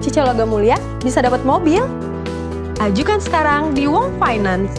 cicil logam mulia bisa dapat mobil. Ajukan sekarang di Wong Finance.